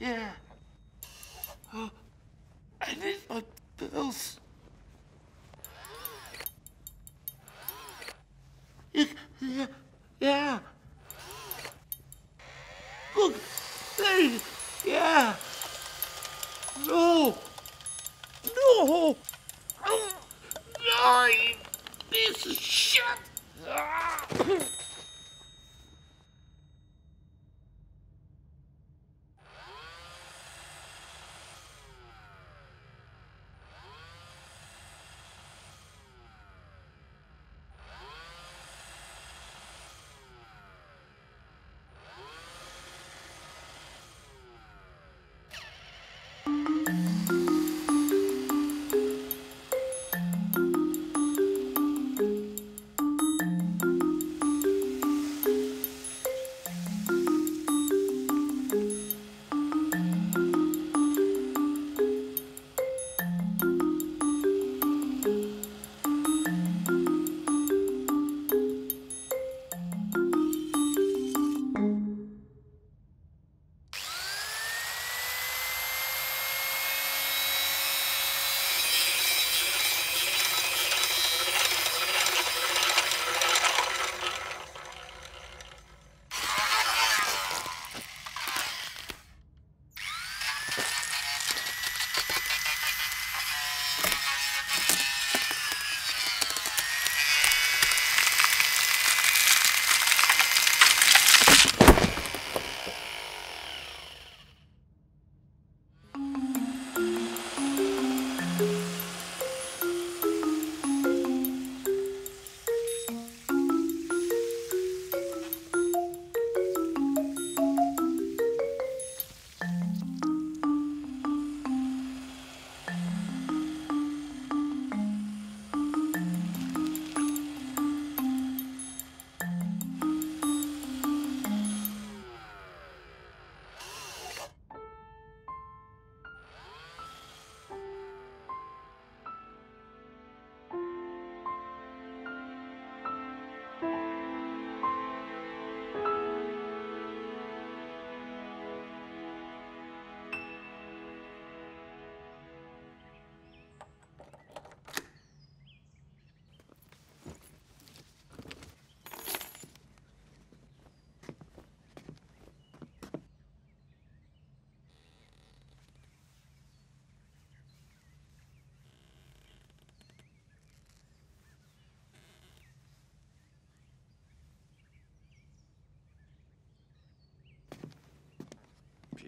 Yeah. Oh, I need my pills. Yeah. Look, yeah. No. No. Oh. No, you piece of shit.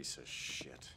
Piece of shit.